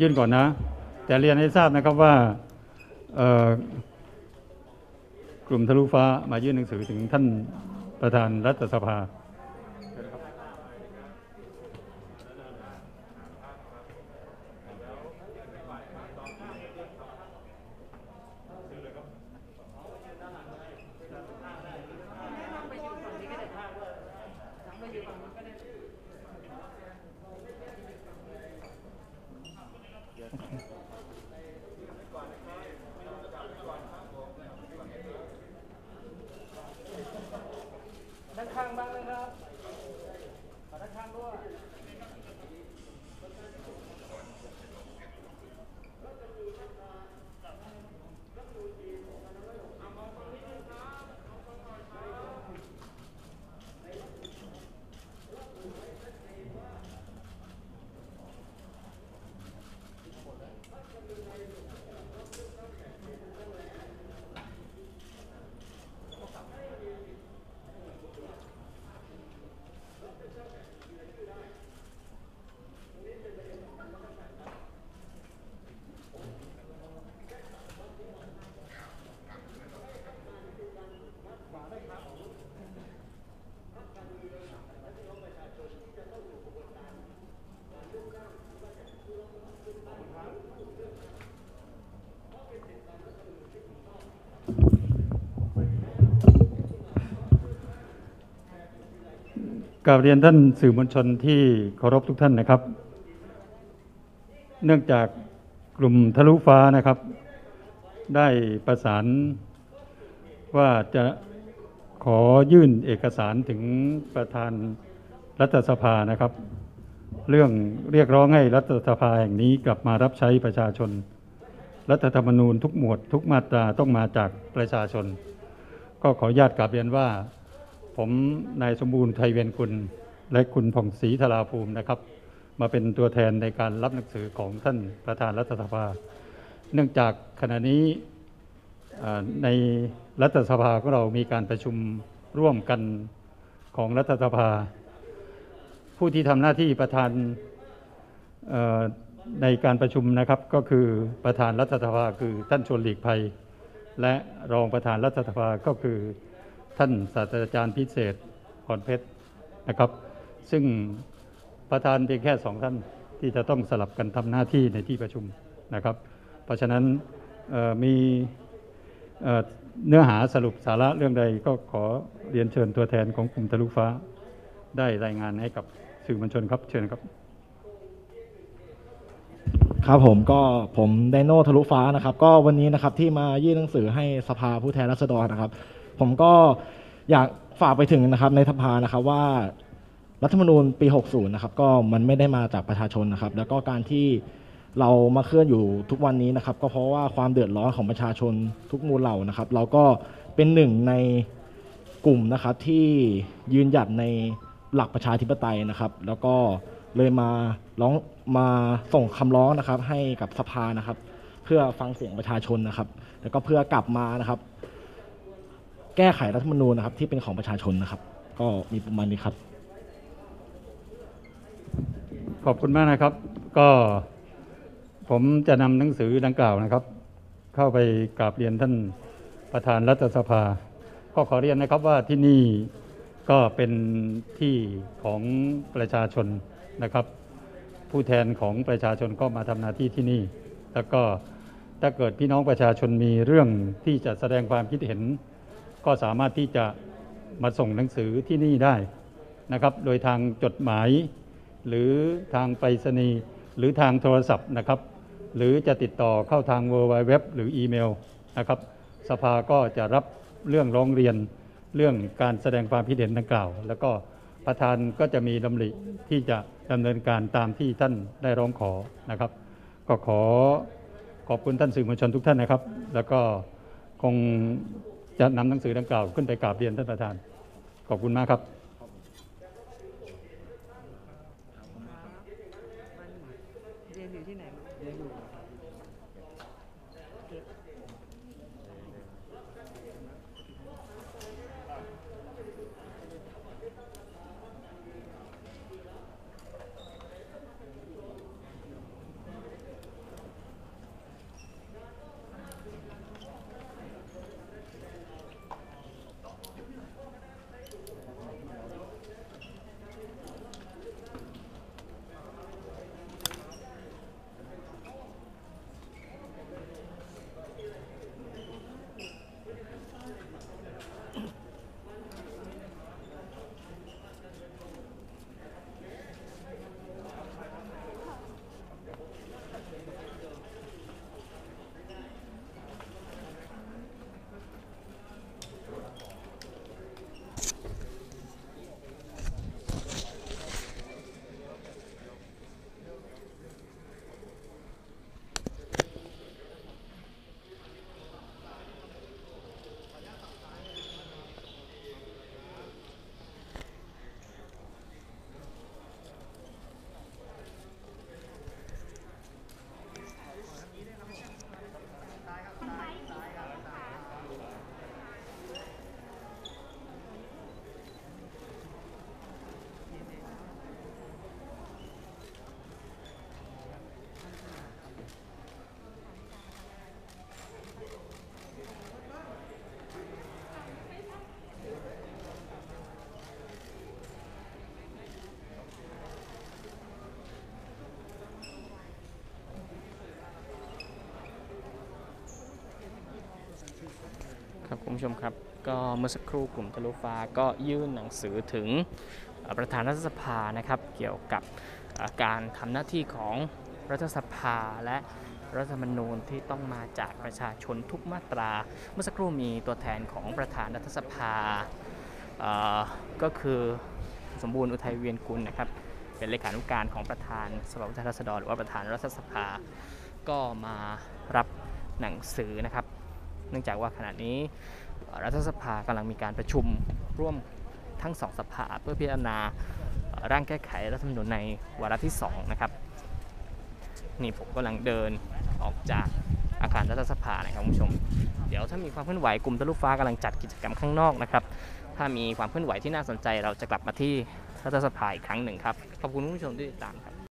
ยื่นก่อนนะ แต่เรียนให้ทราบนะครับว่ากลุ่มทะลุฟ้ามายื่นหนังสือถึงท่านประธานรัฐสภา Okay. กราบเรียนท่านสื่อมวลชนที่เคารพทุกท่านนะครับ เนื่องจากกลุ่มทะลุฟ้านะครับ ได้ประสานว่าจะขอยื่นเอกสารถึงประธานรัฐสภานะครับ เรื่องเรียกร้องให้รัฐสภาแห่งนี้กลับมารับใช้ประชาชน รัฐธรรมนูญทุกหมวดทุกมาตราต้องมาจากประชาชน ก็ขออนุญาตกราบเรียนว่า ผมนายสมบูรณ์ไทยเวียนคุณและคุณผ่องศรีธราภูมินะครับ มาเป็นตัวแทนในการรับหนังสือของท่านประธานรัฐสภา เนื่องจากขณะนี้ในรัฐสภาของเรามีการประชุมร่วมกันของรัฐสภา ผู้ที่ทำหน้าที่ประธานในการประชุมนะครับก็คือประธานรัฐสภาคือท่านชวนหลีกภัย และรองประธานรัฐสภาก็คือ ท่านศาสตราจารย์พิเศษพรเพชรนะครับ ซึ่งประธานเพียงแค่สองท่านที่จะต้องสลับกันทำหน้าที่ในที่ประชุมนะครับ เพราะฉะนั้นมีเอ่อเนื้อหาสรุปสาระเรื่องใดก็ขอเรียนเชิญตัวแทนของกลุ่มทะลุฟ้า ได้รายงานให้กับสื่อมวลชนครับเชิญครับ ครับผมก็ผมไดโนทะลุฟ้านะครับ ก็วันนี้นะครับที่มายื่นหนังสือให้สภาผู้แทนราษฎรนะครับ ผมก็อยากฝากไปถึงนะครับในสภานะครับว่ารัฐธรรมนูญปี 60 นะครับ ก็มันไม่ได้มาจากประชาชนนะครับ แล้วก็การที่เรามาเคลื่อนอยู่ทุกวันนี้นะครับ ก็เพราะว่าความเดือดร้อนของประชาชนทุกหมู่เหล่านะครับ เราก็เป็นหนึ่งในกลุ่มนะครับที่ยืนหยัดในหลักประชาธิปไตยนะครับ แล้วก็เลยมาร้องมาส่งคำร้องนะครับ ให้กับสภานะครับ เพื่อฟังเสียงประชาชนนะครับ แล้วก็เพื่อกลับมานะครับ แก้ไขรัฐธรรมนูญนะครับ ที่เป็นของประชาชนนะครับ ก็มีประมาณนี้ครับ ขอบคุณมากนะครับ ก็ผมจะนำหนังสือดังกล่าวนะครับ เข้าไปกราบเรียนท่านประธานรัฐสภา ก็ขอเรียนนะครับว่าที่นี่ก็เป็นที่ของประชาชนนะครับ ผู้แทนของประชาชนก็มาทำหน้าที่ที่นี่ แล้วก็ถ้าเกิดพี่น้องประชาชนมีเรื่องที่จะแสดงความคิดเห็น ก็สามารถที่จะมาส่งหนังสือที่นี่ได้นะครับ โดยทางจดหมาย หรือทางไปรษณีย์หรือทางโทรศัพท์นะครับ หรือจะติดต่อเข้าทาง w w w หรืออีเมลนะครับ สภาก็จะรับเรื่องร้องเรียนเรื่องการแสดงความคิดเห็นดังกล่าว แล้วก็ประธานก็จะมีดำริที่จะดำเนินการตามที่ท่านได้ร้องขอนะครับ ก็ขอขอบคุณท่านสื่อมวลชนทุกท่านนะครับ แล้วก็คง จะนำหนังสือดังกล่าวขึ้นไปกราบเรียนท่านประธาน ขอบคุณมากครับเรียนอยู่ที่ไหนมาเรียนอยู่ ครับคุณผู้ชมครับก็เมื่อสักครู่กลุ่มทะลุฟ้าก็ยื่นหนังสือถึงประธานรัฐสภานะครับเกี่ยวกับการทำหน้าที่ของรัฐสภาและรัฐธรรมนูญที่ต้องมาจากประชาชนทุกมาตรา เมื่อสักครู่มีตัวแทนของประธานรัฐสภาก็คือสมบูรณ์อุทัยเวียนกุลนะครับเป็นเลขานุการของประธานสภาผู้แทนราษฎรหรือว่าประธานรัฐสภาก็มารับหนังสือนะครับ เนื่องจากว่าขณะนี้รัฐสภากำลังมีการประชุมร่วมทั้งสองสภาเพื่อพิจารณาร่างแก้ไขรัฐธรรมนูญในวาระที่2นะครับนี่ผมกำลังเดินออกจากอาคารรัฐสภานะครับคุณผู้ชม เดี๋ยวถ้ามีความเคลื่อนไหวกลุ่มทะลุฟ้ากำลังจัดกิจกรรมข้างนอกนะครับ ถ้ามีความเคลื่อนไหวที่น่าสนใจเราจะกลับมาที่รัฐสภาอีกครั้งหนึ่งครับ ขอบคุณคุณผู้ชมที่ติดตามครับ